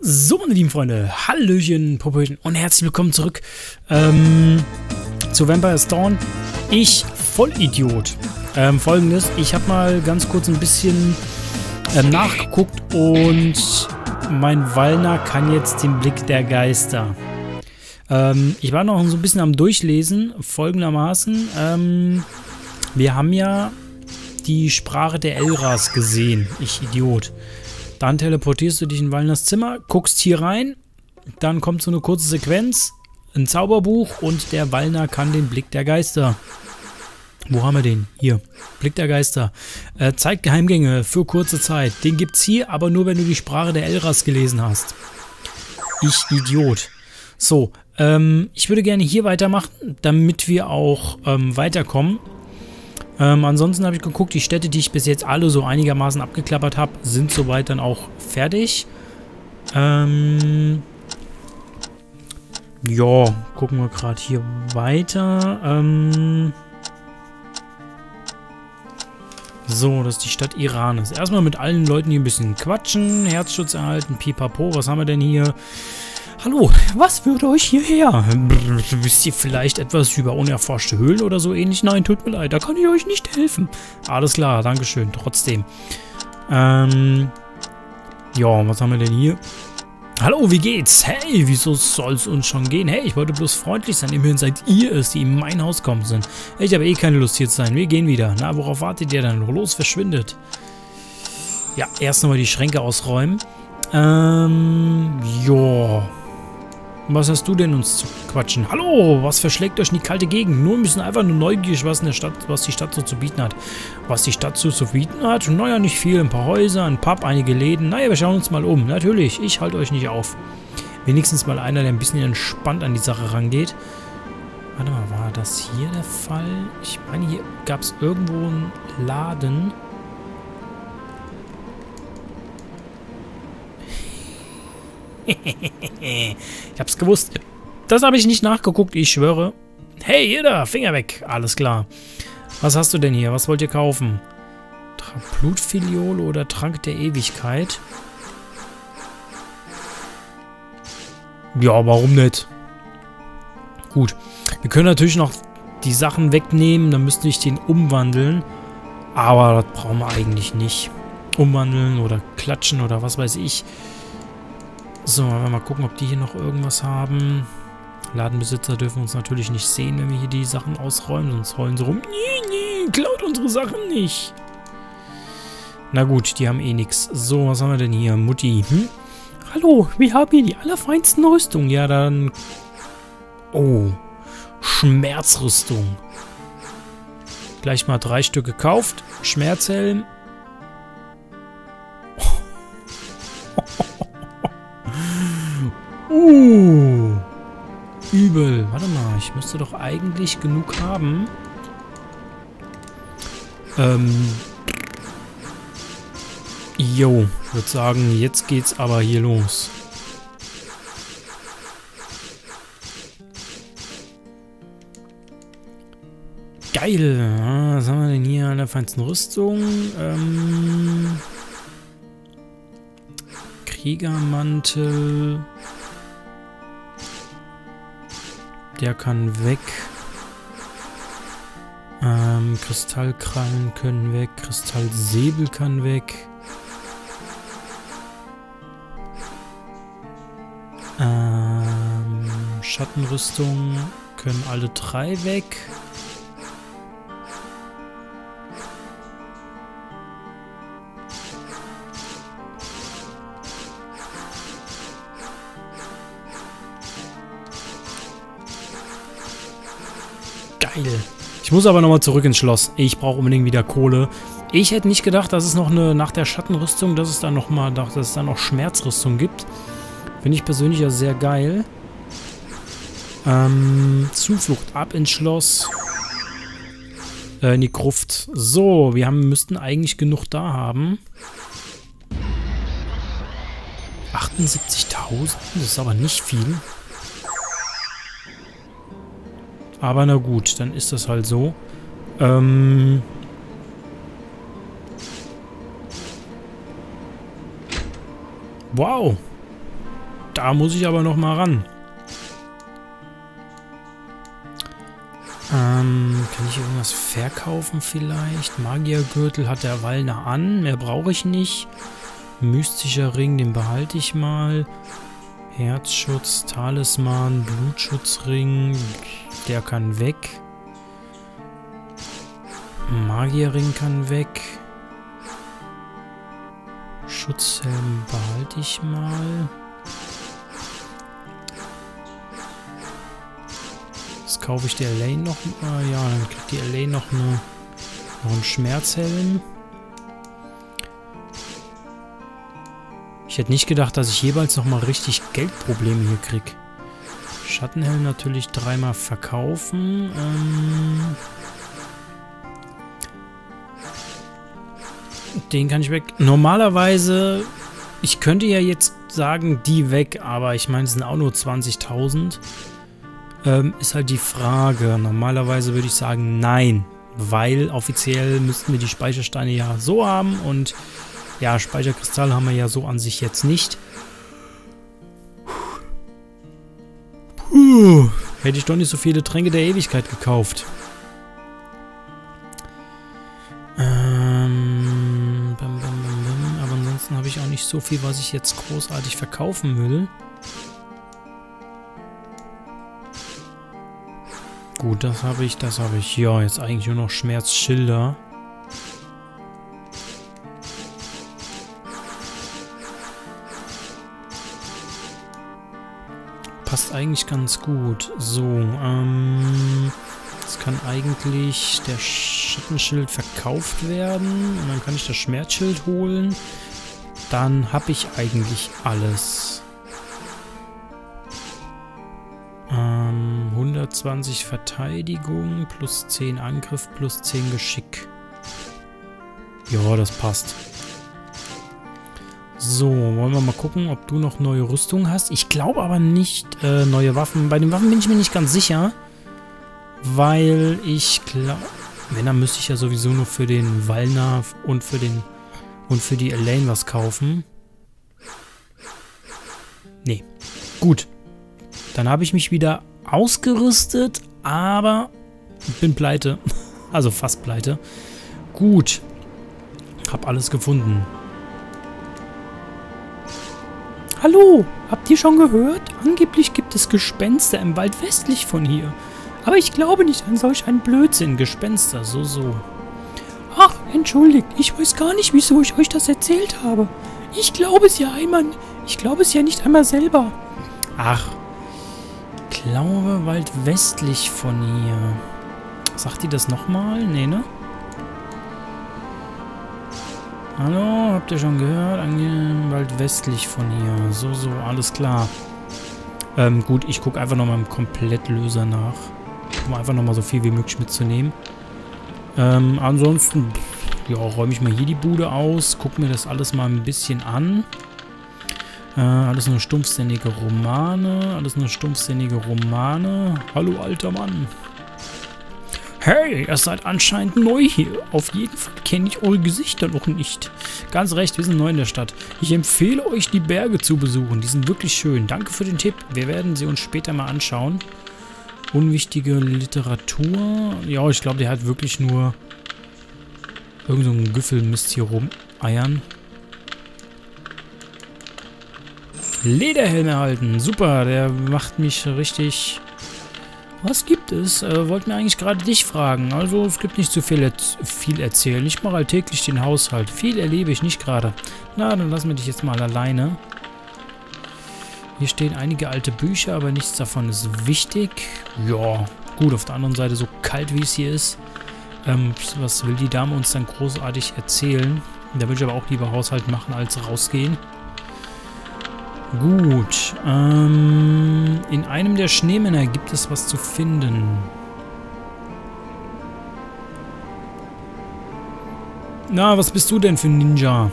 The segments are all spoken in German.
So, meine lieben Freunde, Hallöchen, Popöchen und herzlich willkommen zurück ähm, zu Vampire's Dawn. Ich, Vollidiot. Ähm, Folgendes, ich habe mal ganz kurz ein bisschen ähm, nachgeguckt und mein Wallner kann jetzt den Blick der Geister. Ähm, ich war noch so ein bisschen am Durchlesen, folgendermaßen. Ähm, wir haben ja die Sprache der Elras gesehen, ich Idiot. Dann teleportierst du dich in Wallners Zimmer, guckst hier rein, dann kommt so eine kurze Sequenz, ein Zauberbuch und der Wallner kann den Blick der Geister. Wo haben wir den? Hier. Blick der Geister. Äh, zeigt Geheimgänge für kurze Zeit. Den gibt's hier, aber nur, wenn du die Sprache der Elras gelesen hast. Ich Idiot. So, ähm, ich würde gerne hier weitermachen, damit wir auch ähm, weiterkommen. Ähm, ansonsten habe ich geguckt, die Städte, die ich bis jetzt alle so einigermaßen abgeklappert habe, sind soweit dann auch fertig. Ähm, ja, gucken wir gerade hier weiter. Ähm, so, das ist die Stadt Iranes. Erstmal mit allen Leuten hier ein bisschen quatschen, Herzschutz erhalten, pipapo. Was haben wir denn hier? Hallo, was führt euch hierher? Wisst ihr vielleicht etwas über unerforschte Höhlen oder so ähnlich? Nein, tut mir leid, da kann ich euch nicht helfen. Alles klar, Dankeschön, trotzdem. Ähm, ja, was haben wir denn hier? Hallo, wie geht's? Hey, wieso soll's uns schon gehen? Hey, ich wollte bloß freundlich sein. Immerhin seid ihr es, die in mein Haus kommen sind. Ich habe eh keine Lust hier zu sein. Wir gehen wieder. Na, worauf wartet ihr dann? Los, verschwindet. Ja, erst nochmal die Schränke ausräumen. Ähm, ja. Was hast du denn uns zu quatschen? Hallo, was verschlägt euch in die kalte Gegend? Nur müssen einfach nur neugierig, was, in der Stadt, was die Stadt so zu bieten hat. Was die Stadt so zu bieten hat? Naja, nicht viel. Ein paar Häuser, ein Pub, einige Läden. Naja, wir schauen uns mal um. Natürlich, ich halte euch nicht auf. Wenigstens mal einer, der ein bisschen entspannt an die Sache rangeht. Warte mal, war das hier der Fall? Ich meine, hier gab es irgendwo einen Laden. ich hab's gewusst. Das habe ich nicht nachgeguckt, ich schwöre. Hey, ihr da, Finger weg. Alles klar. Was hast du denn hier? Was wollt ihr kaufen? Blutfiliole oder Trank der Ewigkeit? Ja, warum nicht? Gut. Wir können natürlich noch die Sachen wegnehmen, dann müsste ich den umwandeln. Aber das brauchen wir eigentlich nicht. Umwandeln oder klatschen oder was weiß ich. So, mal gucken, ob die hier noch irgendwas haben. Ladenbesitzer dürfen uns natürlich nicht sehen, wenn wir hier die Sachen ausräumen, sonst heulen sie rum. Nee, nee, klaut unsere Sachen nicht. Na gut, die haben eh nichts. So, was haben wir denn hier? Mutti, hm? Hallo, wir haben hier die allerfeinsten Rüstungen. Ja, dann... Oh, Schmerzrüstung. Gleich mal drei Stück gekauft. Schmerzhelm, Uh. Übel. Warte mal, ich müsste doch eigentlich genug haben. Ähm. Jo, würde sagen, jetzt geht's aber hier los. Geil. Was haben wir denn hier an der feinsten Rüstung? Ähm. Kriegermantel. Der kann weg. Ähm, Kristallkrallen können weg. Kristallsäbel kann weg. Ähm, Schattenrüstung können alle drei weg. Ich muss aber nochmal zurück ins Schloss. Ich brauche unbedingt wieder Kohle. Ich hätte nicht gedacht, dass es noch eine, nach der Schattenrüstung, dass es da nochmal, dass es da noch Schmerzrüstung gibt. Finde ich persönlich ja sehr geil. Ähm, Zuflucht ab ins Schloss. Äh, in die Gruft. So, wir haben, müssten eigentlich genug da haben. 78.000? Das ist aber nicht viel. Aber na gut, dann ist das halt so. Ähm... Wow. Da muss ich aber noch mal ran. Ähm, kann ich irgendwas verkaufen vielleicht? Magiergürtel hat der Wallner an. Mehr brauche ich nicht. Mystischer Ring, den behalte ich mal. Herzschutz, Talisman, Blutschutzring. Der kann weg. Magierring kann weg. Schutzhelm behalte ich mal. Das kaufe ich der Elaine noch. Äh, ja, dann kriegt die Elaine noch, eine, noch einen Schmerzhelm. Ich hätte nicht gedacht, dass ich jeweils nochmal richtig Geldprobleme hier kriege. Schattenhelm natürlich dreimal verkaufen. Ähm den kann ich weg. Normalerweise, ich könnte ja jetzt sagen, die weg, aber ich meine, es sind auch nur 20.000. Ähm, ist halt die Frage. Normalerweise würde ich sagen, nein. Weil offiziell müssten wir die Speichersteine ja so haben und ja, Speicherkristalle haben wir ja so an sich jetzt nicht. Puh, hätte ich doch nicht so viele Tränke der Ewigkeit gekauft. Ähm, Aber ansonsten habe ich auch nicht so viel, was ich jetzt großartig verkaufen will. Gut, das habe ich, das habe ich. Ja, jetzt eigentlich nur noch Schmerzschilder. Eigentlich ganz gut. So, ähm... Jetzt kann eigentlich der Schattenschild verkauft werden. Und dann kann ich das Schmerzschild holen. Dann habe ich eigentlich alles. Ähm, 120 Verteidigung, plus 10 Angriff, plus 10 Geschick. Ja, das passt. So, wollen wir mal gucken, ob du noch neue Rüstung hast. Ich glaube aber nicht äh, neue Waffen. Bei den Waffen bin ich mir nicht ganz sicher. Weil ich glaube... Wenn, dann müsste ich ja sowieso nur für den Wallner und für den... Und für die Elaine was kaufen. Nee. Gut. Dann habe ich mich wieder ausgerüstet, aber bin pleite. Also fast pleite. Gut. Hab alles gefunden. Hallo, habt ihr schon gehört? Angeblich gibt es Gespenster im Wald westlich von hier. Aber ich glaube nicht an solch einen Blödsinn. Gespenster, so, so. Ach, entschuldigt, ich weiß gar nicht, wieso ich euch das erzählt habe. Ich glaube es ja einmal, ich glaube es ja nicht einmal selber. Ach, glaube Wald westlich von hier. Sagt ihr das nochmal? Nee, ne? Hallo, habt ihr schon gehört? Bald westlich von hier. So, so, alles klar. Ähm, gut, ich gucke einfach nochmal im Komplettlöser nach. Um einfach nochmal so viel wie möglich mitzunehmen. Ähm, ansonsten, ja, räume ich mal hier die Bude aus. Guck mir das alles mal ein bisschen an. Äh, alles nur stumpfsinnige Romane. Alles nur stumpfsinnige Romane. Hallo, alter Mann. Hey, ihr seid anscheinend neu hier. Auf jeden Fall kenne ich eure Gesichter noch nicht. Ganz recht, wir sind neu in der Stadt. Ich empfehle euch, die Berge zu besuchen. Die sind wirklich schön. Danke für den Tipp. Wir werden sie uns später mal anschauen. Unwichtige Literatur. Ja, ich glaube, der hat wirklich nur irgendeinen so Güffelmist hier rumeiern. Lederhelm erhalten. Super, der macht mich richtig was gibt es? Äh, wollten wir eigentlich gerade dich fragen. Also es gibt nicht so viel, viel erzählen. Ich mache alltäglich den Haushalt. Viel erlebe ich nicht gerade. Na, dann lassen wir dich jetzt mal alleine. Hier stehen einige alte Bücher, aber nichts davon ist wichtig. Ja, gut, auf der anderen Seite so kalt wie es hier ist. Ähm, was will die Dame uns dann großartig erzählen? Da würde ich aber auch lieber Haushalt machen als rausgehen. Gut. Ähm, in einem der Schneemänner gibt es was zu finden. Na, was bist du denn für ein Ninja?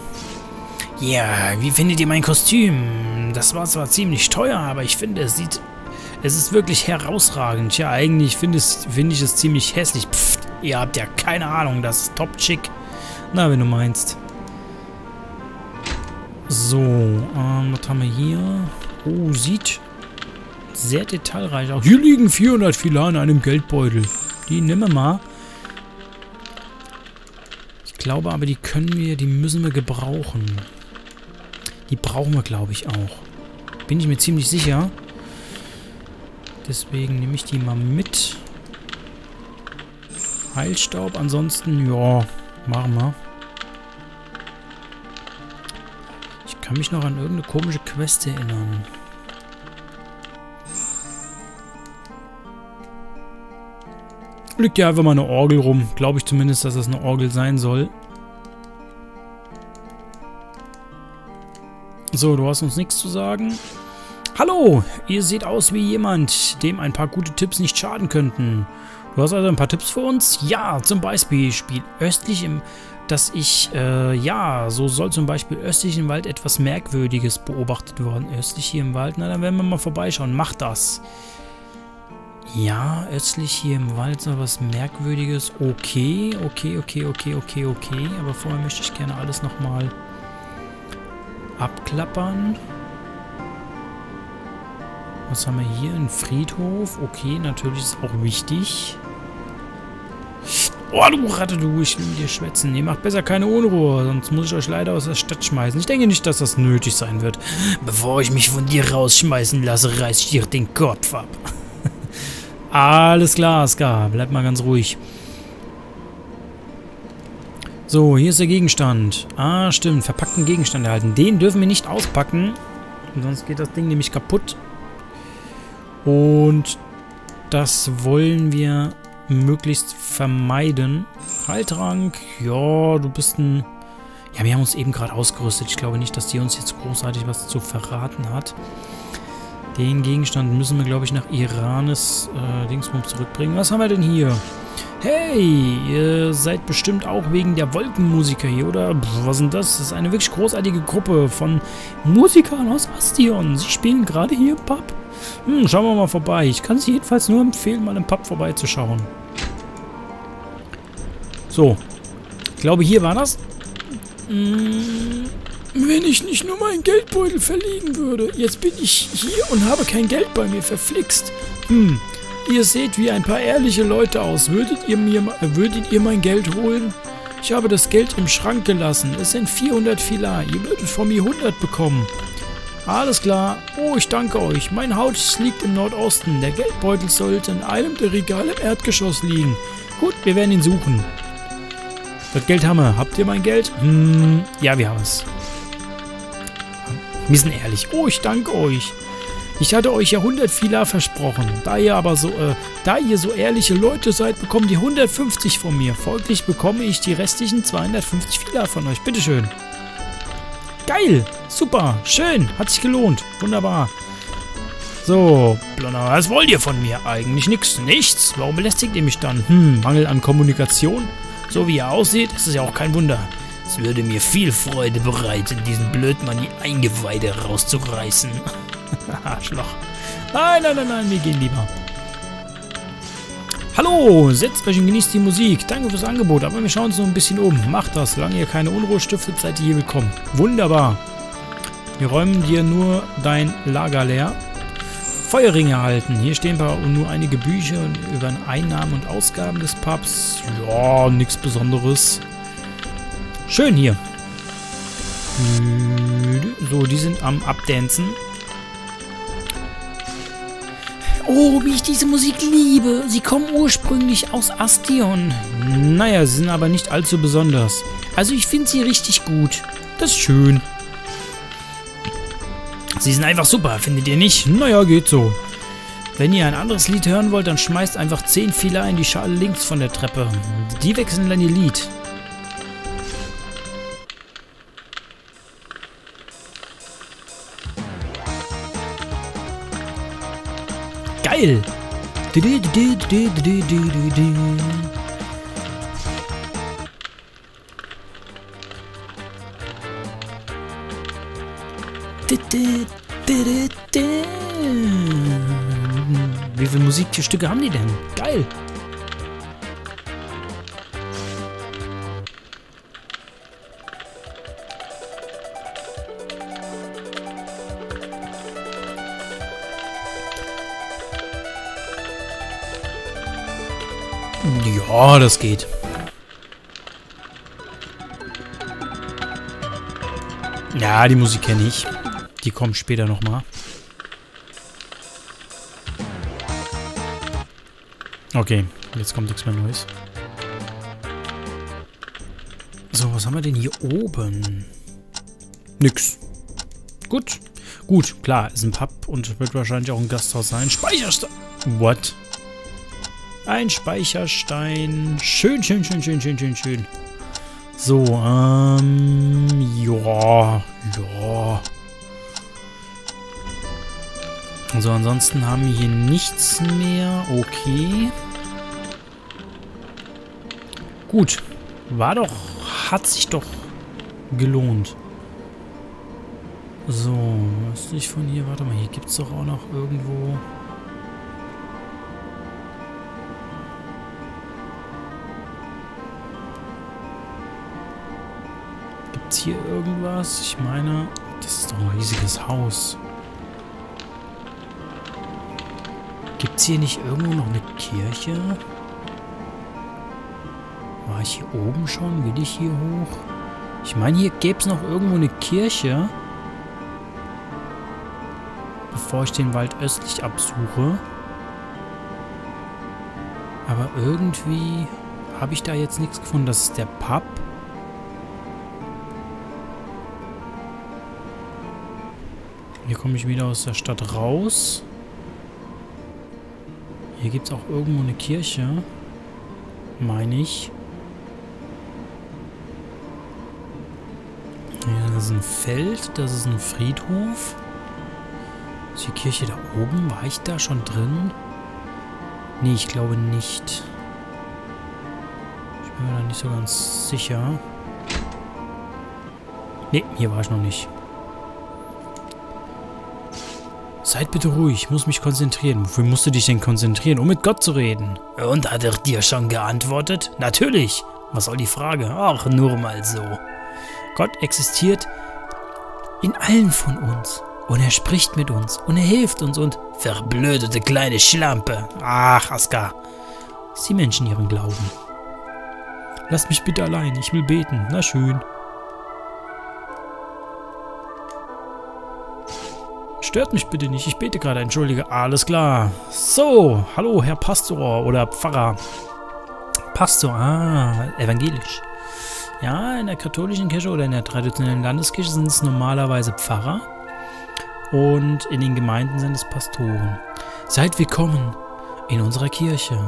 Ja, wie findet ihr mein Kostüm? Das war zwar ziemlich teuer, aber ich finde, es sieht... Es ist wirklich herausragend. Ja, eigentlich finde find ich es ziemlich hässlich. Pfft, ihr habt ja keine Ahnung, das ist top chic. Na, wenn du meinst. So, ähm, was haben wir hier? Oh, sieht sehr detailreich aus. Hier liegen 400 Filar in einem Geldbeutel. Die nehmen wir mal. Ich glaube aber, die können wir, die müssen wir gebrauchen. Die brauchen wir, glaube ich, auch. Bin ich mir ziemlich sicher. Deswegen nehme ich die mal mit. Heilstaub, ansonsten, ja, machen wir. Kann mich noch an irgendeine komische Quest erinnern. Liegt ja einfach mal eine Orgel rum. Glaube ich zumindest, dass das eine Orgel sein soll. So, du hast uns nichts zu sagen. Hallo, ihr seht aus wie jemand, dem ein paar gute Tipps nicht schaden könnten. Du hast also ein paar Tipps für uns? Ja, zum Beispiel Spiel östlich im, dass ich, äh, ja, so soll zum Beispiel östlich im Wald etwas Merkwürdiges beobachtet worden. Östlich hier im Wald, na dann werden wir mal vorbeischauen. Mach das. Ja, östlich hier im Wald soll was Merkwürdiges. Okay, okay, okay, okay, okay, okay. Aber vorher möchte ich gerne alles nochmal abklappern. Was haben wir hier? Ein Friedhof. Okay, natürlich ist auch wichtig. Oh, du Ratte, du. Ich will mit dir schwätzen. Ihr macht besser keine Unruhe, sonst muss ich euch leider aus der Stadt schmeißen. Ich denke nicht, dass das nötig sein wird. Bevor ich mich von dir rausschmeißen lasse, reiß ich dir den Kopf ab. Alles klar, Ska. Bleib mal ganz ruhig. So, hier ist der Gegenstand. Ah, stimmt. Verpackten Gegenstand erhalten. Den dürfen wir nicht auspacken. Sonst geht das Ding nämlich kaputt. Und das wollen wir möglichst vermeiden. Heiltrank. Ja, du bist ein... Ja, wir haben uns eben gerade ausgerüstet. Ich glaube nicht, dass die uns jetzt großartig was zu verraten hat. Den Gegenstand müssen wir, glaube ich, nach Iranes äh, Dingsbums zurückbringen. Was haben wir denn hier? Hey, ihr seid bestimmt auch wegen der Wolkenmusiker hier, oder? Pff, was denn das? Das ist eine wirklich großartige Gruppe von Musikern aus Astion. Sie spielen gerade hier Pub. Hm, schauen wir mal vorbei. Ich kann es jedenfalls nur empfehlen, mal im Pub vorbeizuschauen. So. Ich glaube, hier war das. Hm, wenn ich nicht nur meinen Geldbeutel verliegen würde. Jetzt bin ich hier und habe kein Geld bei mir verflixt. Hm, Ihr seht wie ein paar ehrliche Leute aus. Würdet ihr mir würdet ihr mein Geld holen? Ich habe das Geld im Schrank gelassen. Es sind 400 Filar. Ihr würdet von mir 100 bekommen. Alles klar. Oh, ich danke euch. Mein Haus liegt im Nordosten. Der Geldbeutel sollte in einem der Regale im Erdgeschoss liegen. Gut, wir werden ihn suchen. Das Geld haben wir. Habt ihr mein Geld? Hm, ja, wir haben es. Wir sind ehrlich. Oh, ich danke euch. Ich hatte euch ja 100 Filar versprochen. Da ihr aber so, äh, da ihr so ehrliche Leute seid, bekommt ihr 150 von mir. Folglich bekomme ich die restlichen 250 Filar von euch. Bitteschön. Geil. Super. Schön. Hat sich gelohnt. Wunderbar. So, Blonner, was wollt ihr von mir? Eigentlich nichts. Nichts? Warum belästigt ihr mich dann? Hm, Mangel an Kommunikation? So wie ihr aussieht, ist es ja auch kein Wunder. Es würde mir viel Freude bereiten, diesen Blödmann die Eingeweide rauszureißen. Arschloch. Nein, nein, nein, nein, wir gehen lieber. Hallo, setzt euch und genießt die Musik. Danke fürs Angebot, aber wir schauen uns noch ein bisschen um. Macht das, solange ihr keine Unruhe stiftet, seid ihr hier willkommen. Wunderbar. Wir räumen dir nur dein Lager leer. Feuerringe erhalten. Hier stehen nur einige Bücher über Einnahmen und Ausgaben des Pubs. Ja, nichts Besonderes. Schön hier. So, die sind am Abdancen. Oh, wie ich diese Musik liebe. Sie kommen ursprünglich aus Astion. Naja, sie sind aber nicht allzu besonders. Also ich finde sie richtig gut. Das ist schön. Sie sind einfach super, findet ihr nicht? Naja, geht so. Wenn ihr ein anderes Lied hören wollt, dann schmeißt einfach 10 Fehler in die Schale links von der Treppe. Die wechseln dann ihr Lied. Geil! Wie viele Musikstücke haben die denn? Geil! Ja, das geht. Ja, die Musik kenne ich. Die kommt später nochmal. Okay, jetzt kommt nichts mehr Neues. So, was haben wir denn hier oben? Nix. Gut. Gut, klar, ist ein Pub und wird wahrscheinlich auch ein Gasthaus sein. Speicherstein. What? Ein Speicherstein. Schön, schön, schön, schön, schön, schön, schön. So, ähm, ja, ja. So, ansonsten haben wir hier nichts mehr. Okay. Gut. War doch, hat sich doch gelohnt. So, was ist von hier? Warte mal, hier gibt es doch auch noch irgendwo... hier irgendwas? Ich meine, das ist doch ein riesiges Haus. Gibt es hier nicht irgendwo noch eine Kirche? War ich hier oben schon? Will ich hier hoch? Ich meine, hier gäbe es noch irgendwo eine Kirche. Bevor ich den Wald östlich absuche. Aber irgendwie habe ich da jetzt nichts gefunden. Das ist der Pub. Hier komme ich wieder aus der Stadt raus. Hier gibt es auch irgendwo eine Kirche. Meine ich. Ja, das ist ein Feld. Das ist ein Friedhof. Ist die Kirche da oben? War ich da schon drin? Nee, ich glaube nicht. Ich bin mir da nicht so ganz sicher. Nee, hier war ich noch nicht. Seid bitte ruhig, ich muss mich konzentrieren. Wofür musst du dich denn konzentrieren? Um mit Gott zu reden. Und hat er dir schon geantwortet? Natürlich. Was soll die Frage? Ach, nur mal so. Gott existiert in allen von uns. Und er spricht mit uns. Und er hilft uns. Und verblödete kleine Schlampe. Ach, Aska. Sie Menschen ihren Glauben. Lass mich bitte allein. Ich will beten. Na schön. Stört mich bitte nicht. Ich bete gerade. Entschuldige. Alles klar. So. Hallo, Herr Pastor oder Pfarrer. Pastor. Ah, evangelisch. Ja, in der katholischen Kirche oder in der traditionellen Landeskirche sind es normalerweise Pfarrer. Und in den Gemeinden sind es Pastoren. Seid willkommen in unserer Kirche.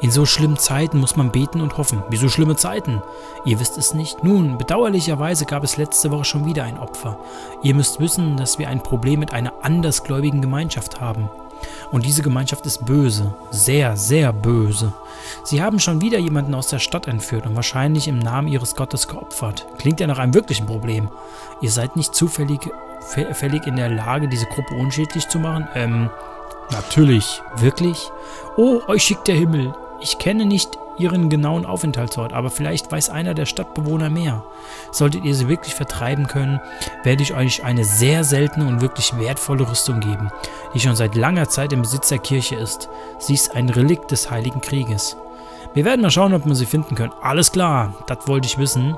In so schlimmen Zeiten muss man beten und hoffen. Wieso schlimme Zeiten? Ihr wisst es nicht. Nun, bedauerlicherweise gab es letzte Woche schon wieder ein Opfer. Ihr müsst wissen, dass wir ein Problem mit einer andersgläubigen Gemeinschaft haben. Und diese Gemeinschaft ist böse. Sehr, sehr böse. Sie haben schon wieder jemanden aus der Stadt entführt und wahrscheinlich im Namen ihres Gottes geopfert. Klingt ja nach einem wirklichen Problem. Ihr seid nicht zufällig fällig in der Lage, diese Gruppe unschädlich zu machen? Ähm, natürlich. Wirklich? Oh, euch schickt der Himmel. Ich kenne nicht ihren genauen Aufenthaltsort, aber vielleicht weiß einer der Stadtbewohner mehr. Solltet ihr sie wirklich vertreiben können, werde ich euch eine sehr seltene und wirklich wertvolle Rüstung geben, die schon seit langer Zeit im Besitz der Kirche ist. Sie ist ein Relikt des Heiligen Krieges. Wir werden mal schauen, ob wir sie finden können. Alles klar, das wollte ich wissen.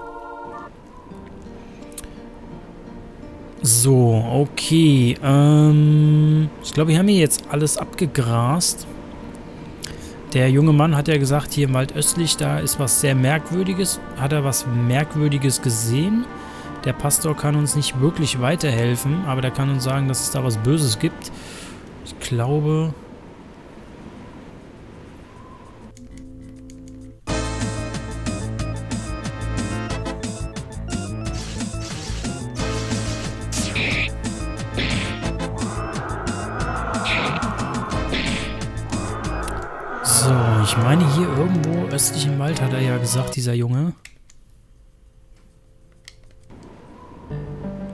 So, okay. Ähm, ich glaube, wir haben hier jetzt alles abgegrast. Der junge Mann hat ja gesagt, hier im Wald östlich, da ist was sehr Merkwürdiges. Hat er was Merkwürdiges gesehen? Der Pastor kann uns nicht wirklich weiterhelfen, aber der kann uns sagen, dass es da was Böses gibt. Ich glaube... meine hier irgendwo östlich im Wald hat er ja gesagt, dieser Junge.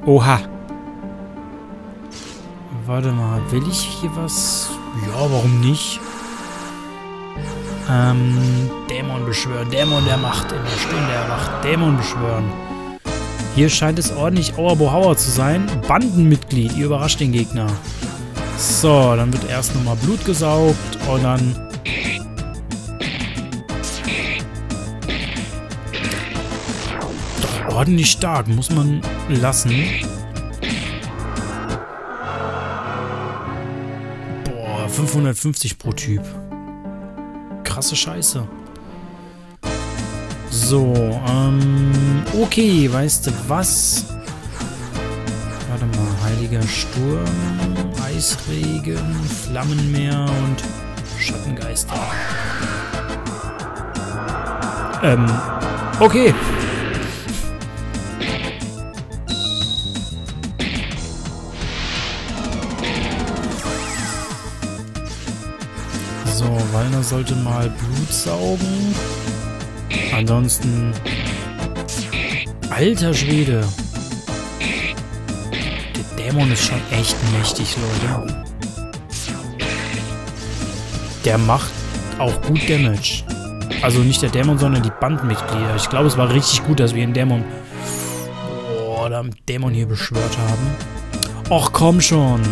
Oha. Warte mal, will ich hier was? Ja, warum nicht? Ähm, Dämon beschwören. Dämon der Macht in der Stunde erwacht. Dämon beschwören. Hier scheint es ordentlich Auerbohauer zu sein. Bandenmitglied, ihr überrascht den Gegner. So, dann wird erst nochmal Blut gesaugt und dann ordentlich stark, muss man lassen. Boah, 550 pro Typ. Krasse Scheiße. So, ähm, okay, weißt du was? Warte mal, Heiliger Sturm, Eisregen, Flammenmeer und Schattengeister. Ähm, okay. So, Walner sollte mal Blut saugen. Ansonsten... Alter Schwede. Der Dämon ist schon echt mächtig, Leute. Der macht auch gut Damage. Also nicht der Dämon, sondern die Bandmitglieder. Ich glaube, es war richtig gut, dass wir den Dämon... Boah, da Dämon hier beschwört haben. Och, komm schon.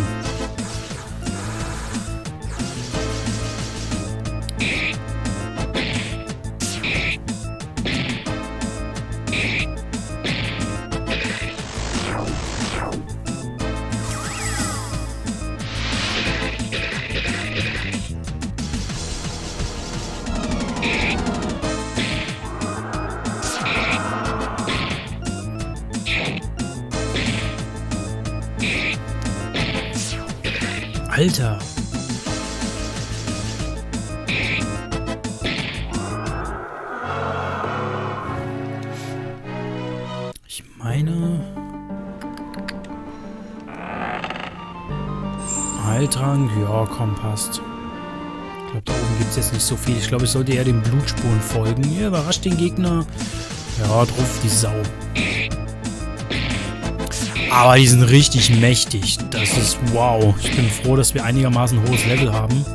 Ich meine... Heiltrank, ja, komm, passt. Ich glaube, da oben gibt es jetzt nicht so viel. Ich glaube, ich sollte eher den Blutspuren folgen. Ihr überrascht den Gegner. Ja, drauf die Sau. Aber die sind richtig mächtig. Das ist wow. Ich bin froh, dass wir einigermaßen hohes Level haben.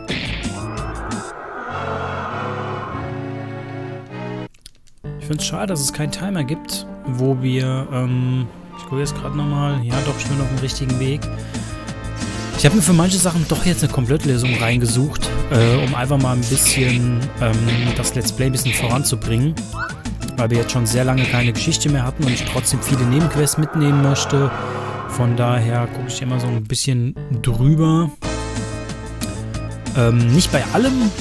Ich finde es schade, dass es keinen Timer gibt, wo wir, ähm, ich gucke jetzt gerade nochmal. Ja, doch, ich bin auf dem richtigen Weg. Ich habe mir für manche Sachen doch jetzt eine Komplettlösung reingesucht, äh, um einfach mal ein bisschen ähm, das Let's Play ein bisschen voranzubringen weil wir jetzt schon sehr lange keine Geschichte mehr hatten und ich trotzdem viele Nebenquests mitnehmen möchte. Von daher gucke ich immer so ein bisschen drüber. Ähm, nicht bei allem,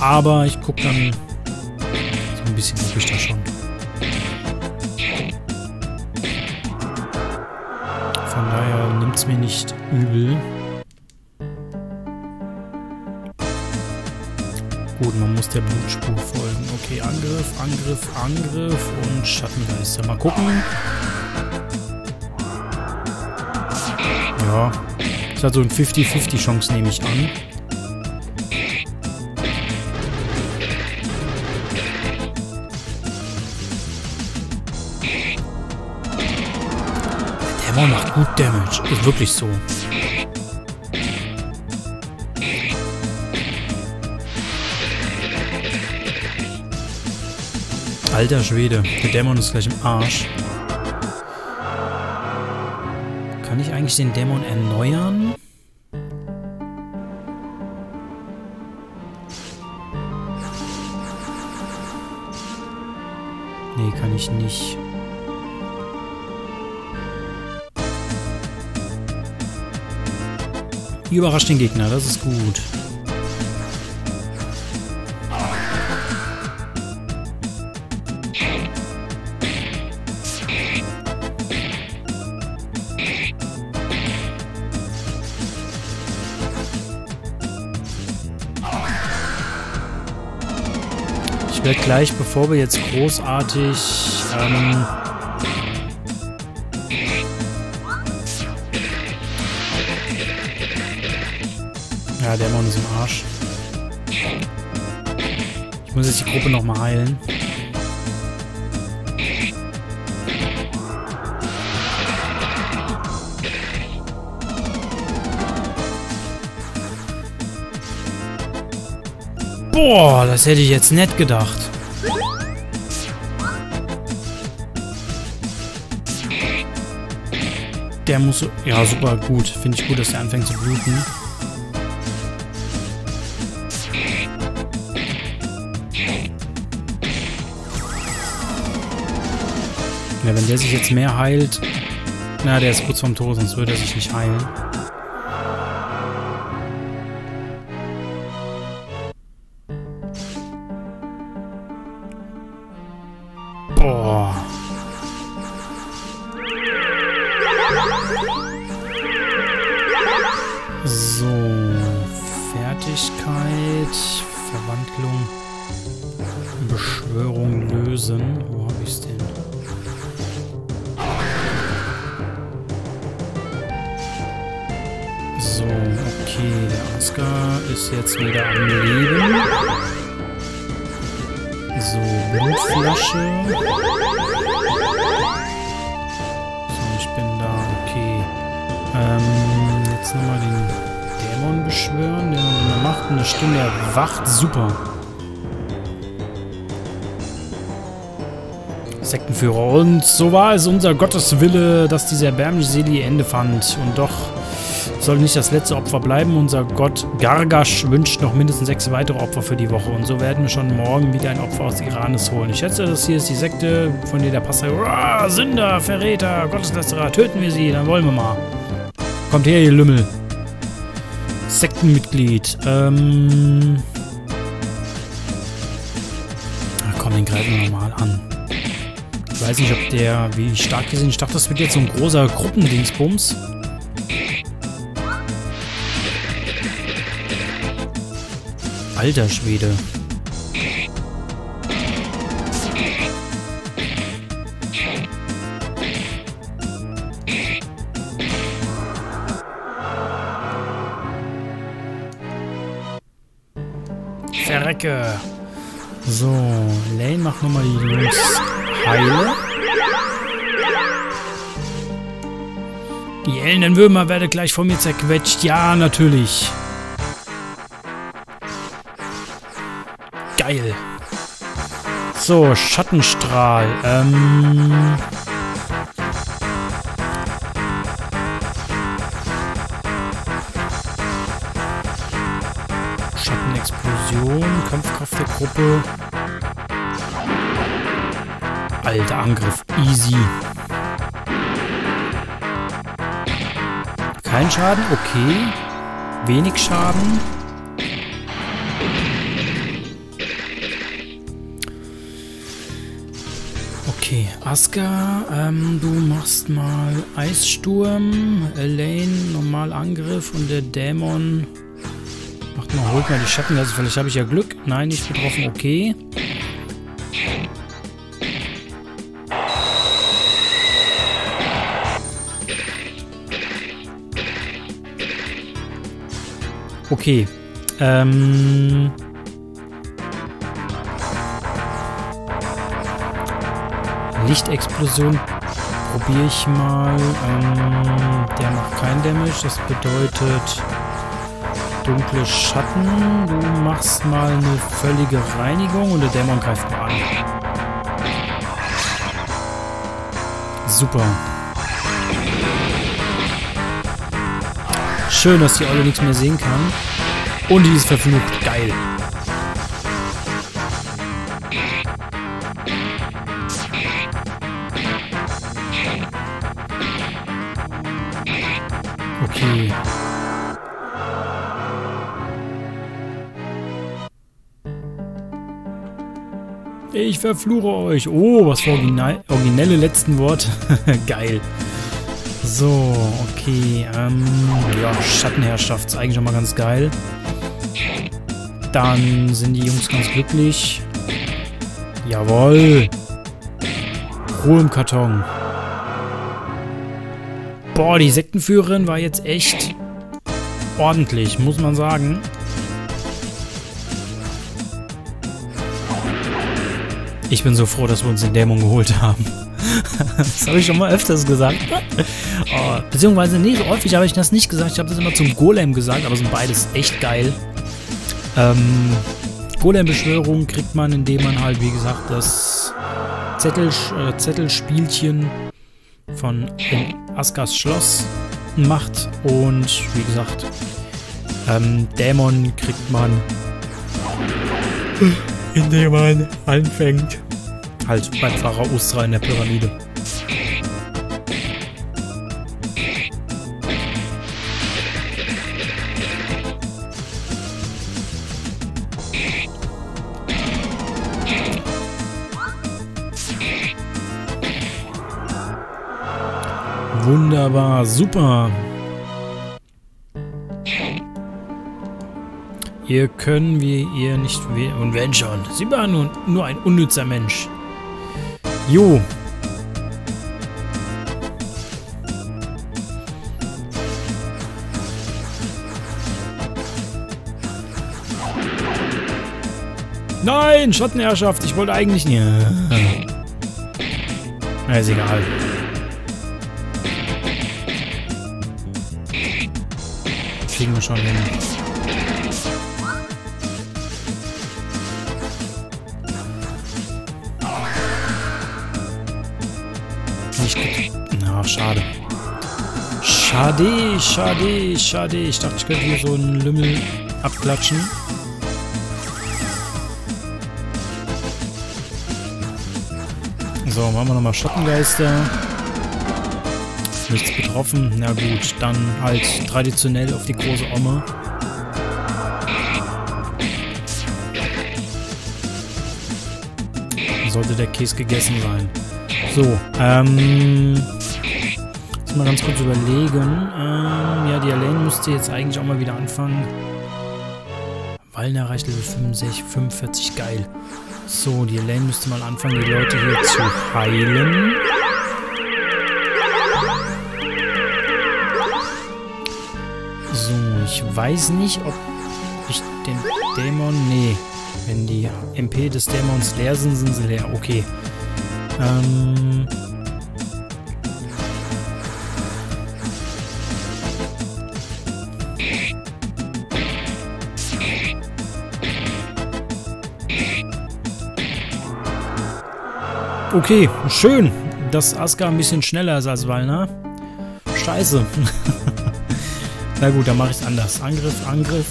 aber ich gucke dann so ein bisschen, gucke ich da schon. Daher nimmt es mir nicht übel. Gut, man muss der Blutspur folgen. Okay, Angriff, Angriff, Angriff und Schattengeister. Mal gucken. Ja, ist halt so ein 50-50 Chance, nehme ich an. Gut Damage. Ist wirklich so. Alter Schwede, der Dämon ist gleich im Arsch. Kann ich eigentlich den Dämon erneuern? Nee, kann ich nicht. Überrascht den Gegner, das ist gut. werde gleich, bevor wir jetzt großartig... Ähm, ja, der Mann ist im Arsch. Ich muss jetzt die Gruppe nochmal heilen. Boah, das hätte ich jetzt nett gedacht. Der muss... Ja, super gut. Finde ich gut, dass der anfängt zu bluten. Ja, wenn der sich jetzt mehr heilt... Na, der ist kurz vorm Tod, sonst würde er sich nicht heilen. So, okay, der Aska ist jetzt wieder am Leben. So, Blutflasche. So, ich bin da, okay. Ähm, jetzt nochmal den Dämon beschwören, der Macht eine Stunde erwacht. Super. Sektenführer. Und so war es unser Gotteswille, dass diese erbärmliche Seele ihr Ende fand. Und doch soll nicht das letzte Opfer bleiben. Unser Gott Gargasch wünscht noch mindestens sechs weitere Opfer für die Woche. Und so werden wir schon morgen wieder ein Opfer aus Iranes holen. Ich schätze, das hier ist die Sekte, von der der Pastor... Sünder, Verräter, Gotteslästerer, töten wir sie, dann wollen wir mal. Kommt her, ihr Lümmel. Sektenmitglied. Ähm... Ach komm, den greifen wir nochmal an. Ich weiß nicht, ob der, wie stark die sind. Ich dachte, das wird jetzt so ein großer Gruppendingsbums. Alter Schwede. Verrecke. So, Lane macht nochmal die Jungs heile. Die elenden Würmer werden gleich von mir zerquetscht. Ja, natürlich. Geil. So, Schattenstrahl. Ähm... Schattenexplosion, Kampfkraft der Gruppe. Alter Angriff, easy. Kein Schaden, okay. Wenig Schaden. Aska, ähm, du machst mal Eissturm, Elaine normal Angriff und der Dämon macht mal, holt mal die Schatten. Also vielleicht habe ich ja Glück. Nein, nicht betroffen, okay. Okay. Ähm... Lichtexplosion probiere ich mal. Ähm, der macht kein Damage. Das bedeutet dunkle Schatten. Du machst mal eine völlige Reinigung und der Dämon greift mal an. Super. Schön, dass die Olle nichts mehr sehen kann. Und die ist verflucht. Geil. Ich verfluche euch. Oh, was für original, originelle letzten Worte. Geil. So, okay. Ähm, ja, Schattenherrschaft ist eigentlich schon mal ganz geil. Dann sind die Jungs ganz glücklich. Jawoll. Ruhe im Karton. Boah, die Sektenführerin war jetzt echt ordentlich, muss man sagen. Ich bin so froh, dass wir uns den Dämon geholt haben. das habe ich schon mal öfters gesagt. Oh, beziehungsweise, nee, so häufig habe ich das nicht gesagt. Ich habe das immer zum Golem gesagt, aber sind beides echt geil. Ähm, Golem-Beschwörung kriegt man, indem man halt, wie gesagt, das Zettel, äh, Zettelspielchen von Askas Schloss macht. Und wie gesagt, ähm, Dämon kriegt man, indem man anfängt, Halt bei Pfarrer Ostra in der Pyramide. Wunderbar, super. Hier können wir ihr nicht we und wenn schon. Sie war nun nur ein unnützer Mensch. Jo. Nein, Schattenherrschaft. Ich wollte eigentlich nie. Na, ist egal. Kriegen wir schon hin. Na, schade. Schade, schade, schade. Ich dachte, ich könnte hier so einen Lümmel abklatschen. So, machen wir nochmal Schattengeister. Nichts betroffen. Na gut, dann halt traditionell auf die große Oma. Sollte der Käse gegessen sein. So, ähm... Jetzt mal ganz kurz überlegen. Ähm, ja, die Elaine müsste jetzt eigentlich auch mal wieder anfangen. Wallen erreicht Level 65, 45, geil. So, die Elaine müsste mal anfangen, die Leute hier zu heilen. So, ich weiß nicht, ob ich den Dämon... Nee, wenn die MP des Dämons leer sind, sind sie leer. Okay. Ähm... Okay, schön, dass Aska ein bisschen schneller ist als Walner. Scheiße. Na gut, dann mache ich es anders. Angriff, Angriff,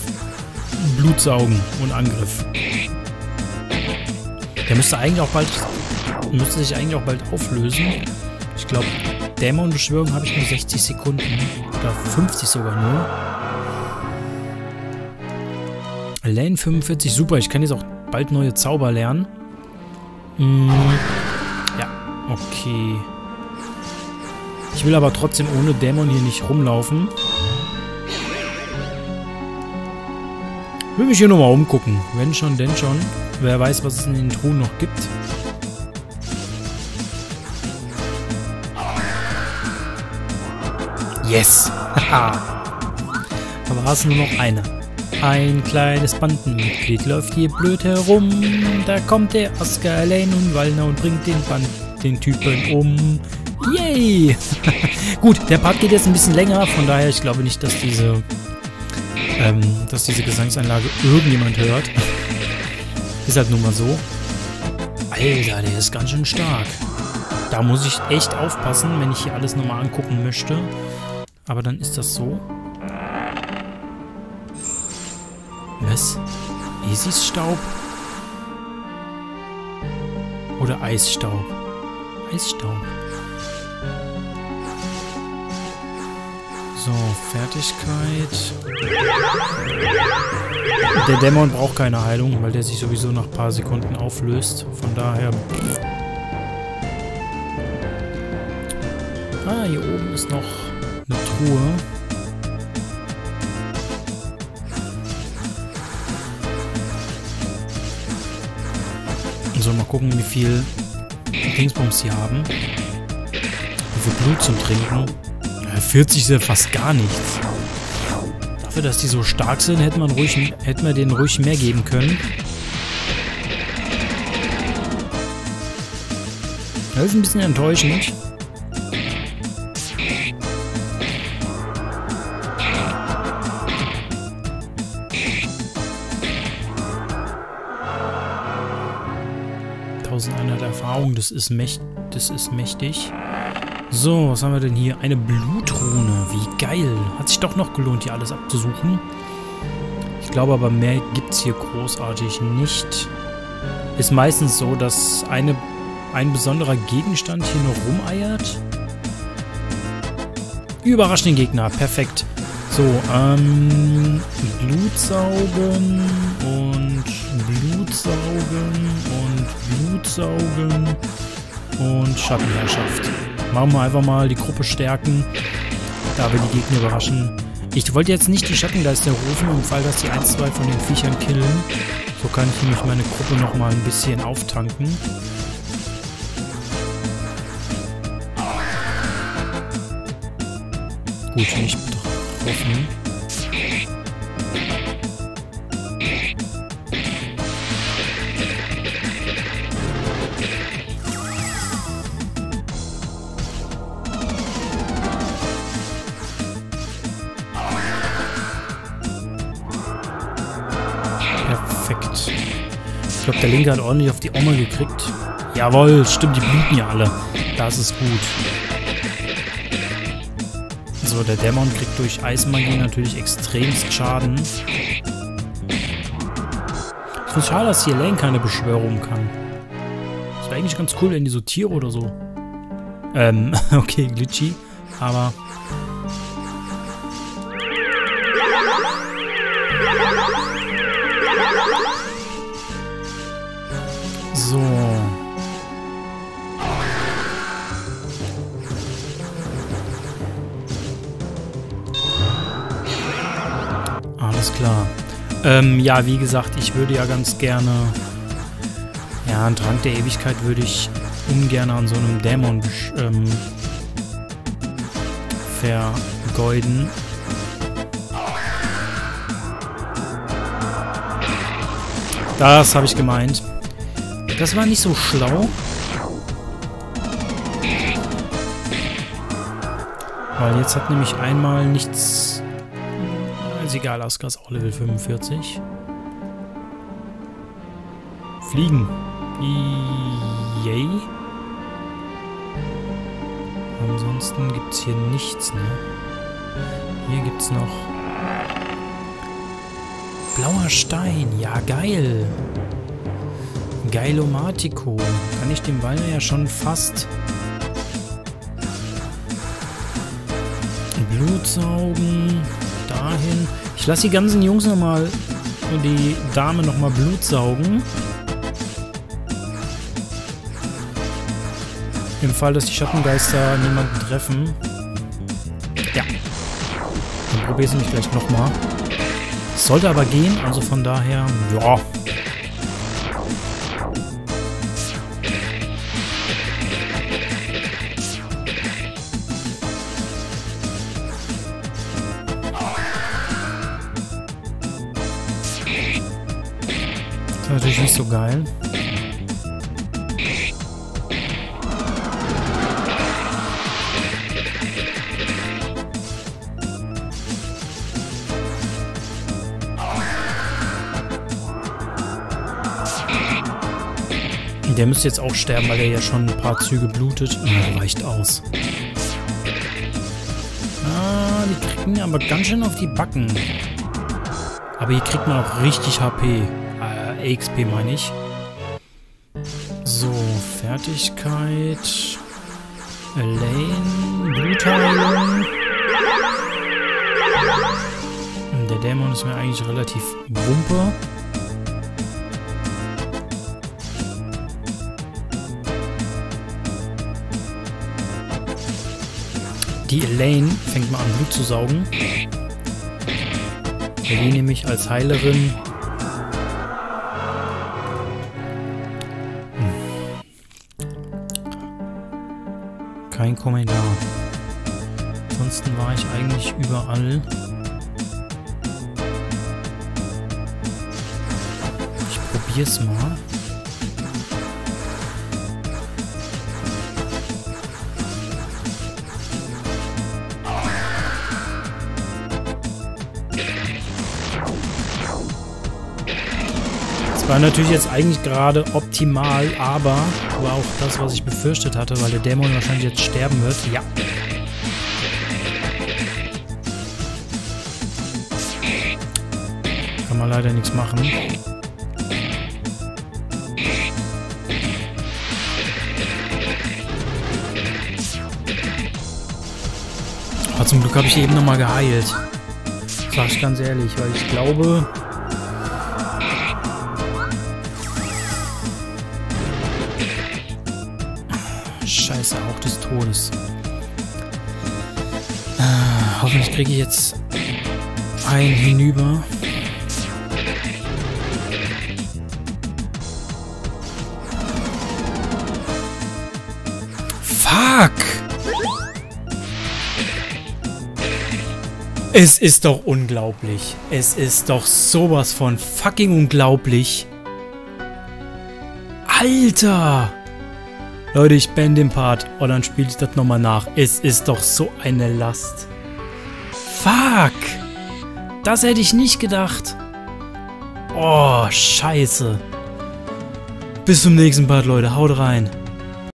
Blutsaugen und Angriff. Der müsste eigentlich auch bald müsste sich eigentlich auch bald auflösen. Ich glaube, Dämonbeschwörung habe ich nur 60 Sekunden. Oder 50 sogar nur. Lane 45, super. Ich kann jetzt auch bald neue Zauber lernen. Hm. Okay. Ich will aber trotzdem ohne Dämon hier nicht rumlaufen. Will mich hier nochmal umgucken. Wenn schon, denn schon. Wer weiß, was es in den Truhen noch gibt. Yes! Haha! da war es nur noch eine. Ein kleines Bandenmitglied läuft hier blöd herum. Da kommt der Oscar Elaine und Wallner und bringt den Band den Typen um. Yay! Gut, der Part geht jetzt ein bisschen länger, von daher ich glaube nicht, dass diese ähm, dass diese Gesangsanlage irgendjemand hört. ist halt nun mal so. Alter, der ist ganz schön stark. Da muss ich echt aufpassen, wenn ich hier alles nochmal angucken möchte. Aber dann ist das so. Was? Isis Staub? Oder Eisstaub? Eisstaub. So, Fertigkeit. Der Dämon braucht keine Heilung, weil der sich sowieso nach ein paar Sekunden auflöst. Von daher... Ah, hier oben ist noch eine Truhe. So, mal gucken, wie viel Dingsbums hier haben. Wie viel Blut zum Trinken. Ja, 40 ist ja fast gar nichts. Dafür, dass die so stark sind, hätte man, ruhig, hätte man denen ruhig mehr geben können. Das ist ein bisschen enttäuschend. Erfahrung, das ist, mächt das ist mächtig. So, was haben wir denn hier? Eine Blutrune. Wie geil. Hat sich doch noch gelohnt, hier alles abzusuchen. Ich glaube aber, mehr gibt es hier großartig nicht. Ist meistens so, dass eine, ein besonderer Gegenstand hier noch rumeiert. Überraschen den Gegner. Perfekt. So, ähm, Blutsaugen und Blutsaugen und Blutsaugen und Schattenherrschaft. Machen wir einfach mal die Gruppe stärken, da wir die Gegner überraschen. Ich wollte jetzt nicht die Schattengeister rufen, im Fall, dass die ein, zwei von den Viechern killen. So kann ich nämlich meine Gruppe nochmal ein bisschen auftanken. Gut, nicht betroffen. Ich glaube, der Linke hat ordentlich auf die Oma gekriegt. Jawohl, stimmt, die bluten ja alle. Das ist gut. So, der Dämon kriegt durch Eismagie natürlich extremst Schaden. Ich finde schade, dass hier Lane keine Beschwörung kann. Das wäre eigentlich ganz cool, wenn die so Tiere oder so. Ähm, okay, glitchy. Aber Ähm, ja, wie gesagt, ich würde ja ganz gerne... Ja, einen Trank der Ewigkeit würde ich ungern an so einem Dämon ähm, vergeuden. Das habe ich gemeint. Das war nicht so schlau. Weil jetzt hat nämlich einmal nichts... Egal, Aska ist auch Level 45. Fliegen. Yay. Ansonsten gibt es hier nichts, ne? Hier gibt es noch... Blauer Stein. Ja, geil. Geilomatico. Kann ich dem Walner ja schon fast Blut saugen. Dahin. Ich lasse die ganzen Jungs nochmal und die Dame nochmal Blut saugen. Im Fall, dass die Schattengeister niemanden treffen. Ja. Dann probiere ich es gleich nochmal. Sollte aber gehen, also von daher, ja, geil. Der müsste jetzt auch sterben, weil er ja schon ein paar Züge blutet. Oh, reicht aus. Ah, die kriegen aber ganz schön auf die Backen. Aber hier kriegt man auch richtig HP. EXP meine ich. So, Fertigkeit. Elaine, Blutheilung. Der Dämon ist mir eigentlich relativ wumpe. Die Elaine fängt mal an Blut zu saugen. Die nämlich als Heilerin kein Kommentar. Ansonsten war ich eigentlich überall. Ich probier's mal. War natürlich jetzt eigentlich gerade optimal, aber war auch das, was ich befürchtet hatte, weil der Dämon wahrscheinlich jetzt sterben wird. Ja. Kann man leider nichts machen. Aber zum Glück habe ich eben nochmal geheilt. Sag ich ganz ehrlich, weil ich glaube, Todes. Äh, hoffentlich kriege ich jetzt einen hinüber. Fuck! Es ist doch unglaublich. Es ist doch sowas von fucking unglaublich. Alter! Leute, ich beende den Part. Und dann spiele ich das nochmal nach. Es ist doch so eine Last. Fuck! Das hätte ich nicht gedacht. Oh, scheiße. Bis zum nächsten Part, Leute. Haut rein.